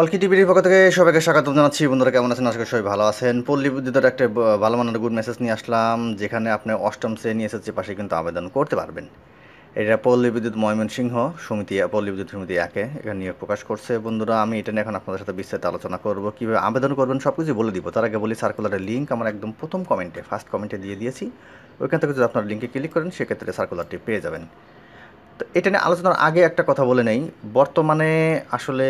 অলকি টিভির পক্ষ থেকে সবাইকে স্বাগত জানাচ্ছি। বন্ধুরা, কেমন আছেন? আজকে সবাই ভালো আছেন। পল্লী বিদ্যুতের একটা ভালো মানের গুড মেসেজ নিয়ে আসলাম, যেখানে আপনি অষ্টম শ্রেণি এসএসসি পাশে কিন্তু আবেদন করতে পারবেন। এটা পল্লী বিদ্যুৎ ময়মনসিংহ সমিতি, পল্লী বিদ্যুৎ সমিতি একে এখানে নিয়োগ প্রকাশ করছে। বন্ধুরা, আমি এটা নিয়ে এখন আপনাদের সাথে বিস্তারিত আলোচনা করব। কীভাবে আবেদন করবেন সব কিছু বলে দিব। তার আগে বলি সার্কুলারের লিঙ্ক আমার একদম প্রথম কমেন্টে ফার্স্ট কমেন্টে দিয়ে দিয়েছি। ওইখান থেকে যদি আপনার লিঙ্কে ক্লিক করেন, সেক্ষেত্রে সার্কুলারটি পেয়ে যাবেন। তো এটা নিয়ে আলোচনার আগে একটা কথা বলে নেই। বর্তমানে আসলে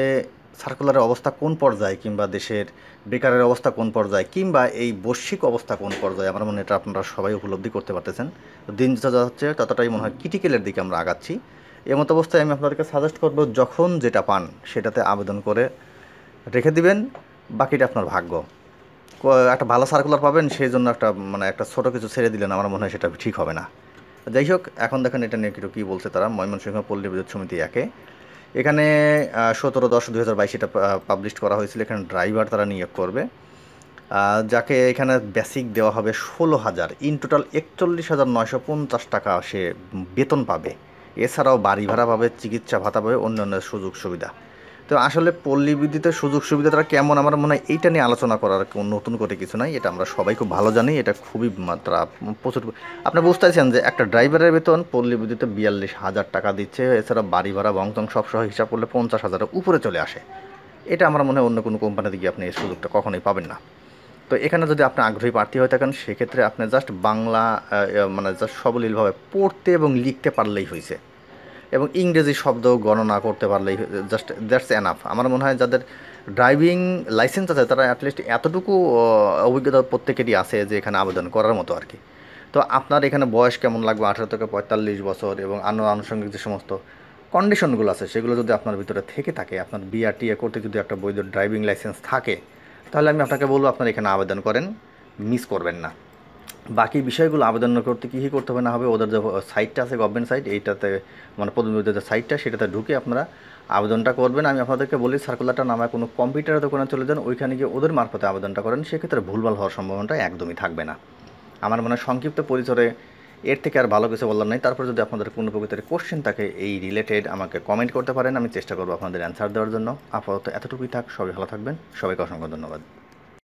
সার্কুলারের অবস্থা কোন পর্যায়ে কিংবা দেশের বেকারের অবস্থা কোন পর্যায়ে কিংবা এই বৈশ্বিক অবস্থা কোন পর্যায়ে? আমার মনে এটা আপনারা সবাই উপলব্ধি করতে পারতেছেন। দিন যত যাচ্ছে, ততটাই মনে হয় ক্রিটিক্যালের দিকে আমরা আগাচ্ছি। এমত অবস্থায় আমি আপনাদেরকে সাজেস্ট করব, যখন যেটা পান সেটাতে আবেদন করে রেখে দিবেন। বাকিটা আপনার ভাগ্য। একটা ভালো সার্কুলার পাবেন, সেই জন্য একটা মানে একটা ছোটো কিছু ছেড়ে দিলেন, আমার মনে হয় সেটা ঠিক হবে না। যাই হোক, এখন দেখেন এটা নিয়ে কী বলছে তারা? ময়মনসিংহ পল্লী বিদ্যুৎ সমিতি একে। এখানে সতেরো দশ দু হাজার বাইশ এটা পাবলিশ করা হয়েছিল। এখানে ড্রাইভার তারা নিয়োগ করবে। যাকে এখানে বেসিক দেওয়া হবে ষোলো হাজার। ইন টোটাল একচল্লিশ হাজার নয়শো পঞ্চাশ টাকা সে বেতন পাবে। এছাড়াও বাড়ি ভাড়া পাবে, চিকিৎসা ভাতা পাবে, অন্যান্য সুযোগ সুবিধা তো আসলে পল্লী বিদ্যুতের সুযোগ সুবিধাটা কেমন আমার মনে হয় এইটা নিয়ে আলোচনা করার নতুন করে কিছু নাই। এটা আমরা সবাই খুব ভালো জানি, এটা খুবই মাত্রা প্রচুর। আপনি বুঝতে পারছেন যে একটা ড্রাইভারের বেতন পল্লী বিদ্যুতে বিয়াল্লিশ হাজার টাকা দিচ্ছে, এছাড়া বাড়ি ভাড়া বংতং সব সহ হিসাব করলে পঞ্চাশ হাজারের উপরে চলে আসে। এটা আমার মনে হয় অন্য কোনো কোম্পানিতে গিয়ে আপনি এই সুযোগটা কখনোই পাবেন না। তো এখানে যদি আপনি আগ্রহী প্রার্থী হয়ে থাকেন, সেক্ষেত্রে আপনি জাস্ট বাংলা মানে জাস্ট সবলীলভাবে পড়তে এবং লিখতে পারলেই হয়েছে। এবং ইংরেজি শব্দ গণনা করতে পারলেই জাস্ট দ্যাটস এনাফ আমার মনে হয় যাদের ড্রাইভিং লাইসেন্স আছে, তারা অ্যাটলিস্ট এতটুকু অভিজ্ঞতা প্রত্যেকেরই আছে যে এখানে আবেদন করার মতো আর কি। তো আপনার এখানে বয়স কেমন লাগবে? আঠারো থেকে পঁয়তাল্লিশ বছর এবং আনুষঙ্গিক যে সমস্ত কন্ডিশনগুলো আছে, সেগুলো যদি আপনার ভিতরে থেকে থাকে, আপনার বিআরটিএ করতে যদি একটা বৈধ ড্রাইভিং লাইসেন্স থাকে, তাহলে আমি আপনাকে বলব আপনার এখানে আবেদন করেন মিস করবেন না। বাকি বিষয়গুলো আবেদন করতে কী কী করতে হবে না হবে, ওদের যে সাইটটা আছে গভর্নমেন্ট সাইট এইটাতে মানে প্রতিনিধিদের যে সাইটটা সেটাতে ঢুকে আপনারা আবেদনটা করবেন। আমি আপনাদেরকে বলি সার্কুলারটা নামে কোনো কম্পিউটারের দোকানে চলে যান, ওইখানে গিয়ে ওদের মারফতে আবেদনটা করেন। সেক্ষেত্রে ভুলভাল হওয়ার সম্ভাবনাটা একদমই থাকবে না। আমার মনে হয় সংক্ষিপ্ত পরিসরে এর থেকে আর ভালো কিছু বললাম নাই। তারপর যদি আপনাদের কোনো প্রকৃতির কোশ্চেন থাকে, এই রিলেটেড আমাকে কমেন্ট করতে পারেন। আমি চেষ্টা করব আপনাদের অ্যান্সার দেওয়ার জন্য। আপাতত এতটুকুই থাক, সবাই ভালো থাকবেন। সবাইকে অসংখ্য ধন্যবাদ।